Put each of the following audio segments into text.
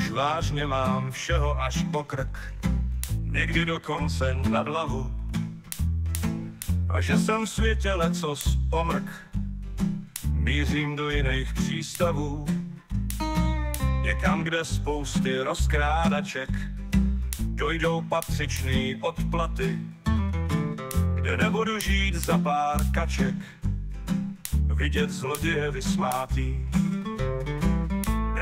Už vážně mám všeho až po krk, někdy dokonce nad hlavu. A že jsem v světě lecos pomrk, mířím do jiných přístavů. Někam, kde spousty rozkrádaček dojdou patřičný odplaty, kde nebudu žít za pár kaček, vidět zloděje vysmátý.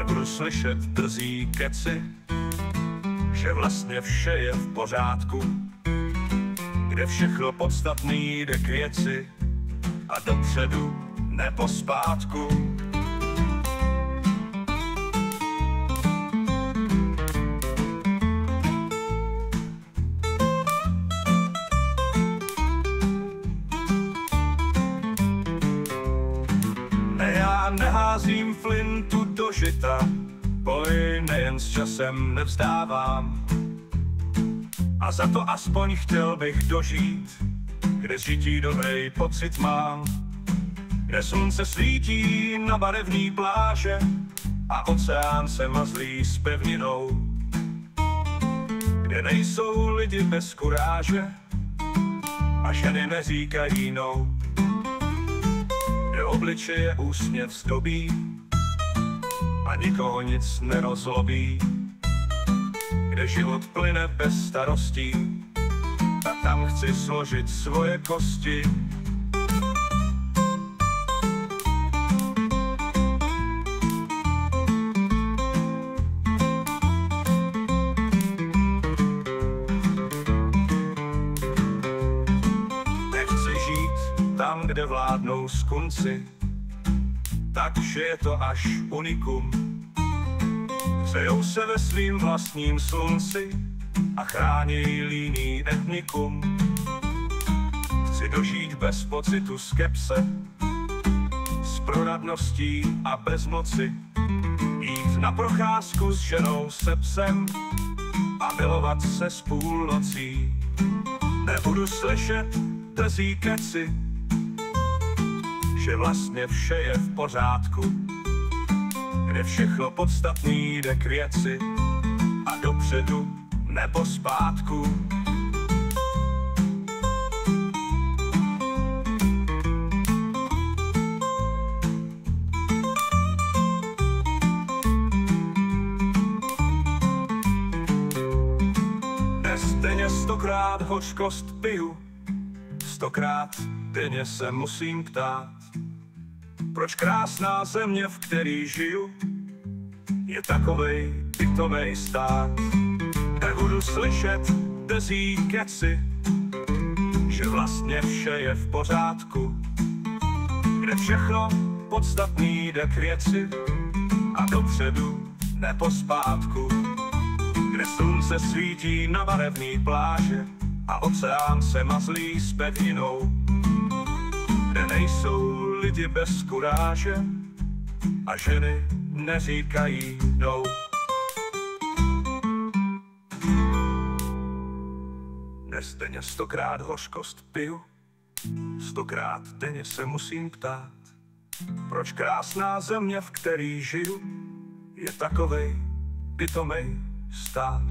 Nebudu slyšet drzí keci, že vlastně vše je v pořádku, kde všechno podstatný jde k věci a dopředu nebo zpátku. Já neházím flintu do žita, boj nejen s časem nevzdávám. A za to aspoň chtěl bych dožít, kde žití dobrý pocit mám. Kde slunce svítí na barevný pláže a oceán se mazlí s pevninou. Kde nejsou lidi bez kuráže a ženy neříkají no. Kde obličeje úsměv zdobí a nikoho nic nerozlobí. Kde život plyne bez starostí a tam chci složit svoje kosti. Kde vládnou skunci, takže je to až unikum. Přejou se ve svým vlastním slunci a chrání líný etnikum. Chci dožít bez pocitu skepse, s proradností a bezmoci. Jít na procházku s ženou se psem a milovat se s půlnocí. Nebudu slyšet drzí keci, že vlastně vše je v pořádku, kde všechno podstatný jde k věci a dopředu nebo zpátku. Dnes denně stokrát hořkost piju, stokrát denně se musím ptát, proč krásná země, v který žiju, je takovej pitomej stát. Nebudu slyšet dezí keci, že vlastně vše je v pořádku, kde všechno podstatný jde k věci a dopředu nebo zpátku, kde slunce svítí na barevný pláže a oceán se mazlí s pevninou, kde nejsou lidi bez kuráže a ženy neříkají no. Dnes denně stokrát hořkost piju, stokrát denně se musím ptát, proč krásná země, v který žiju, je takovej pitomej stát.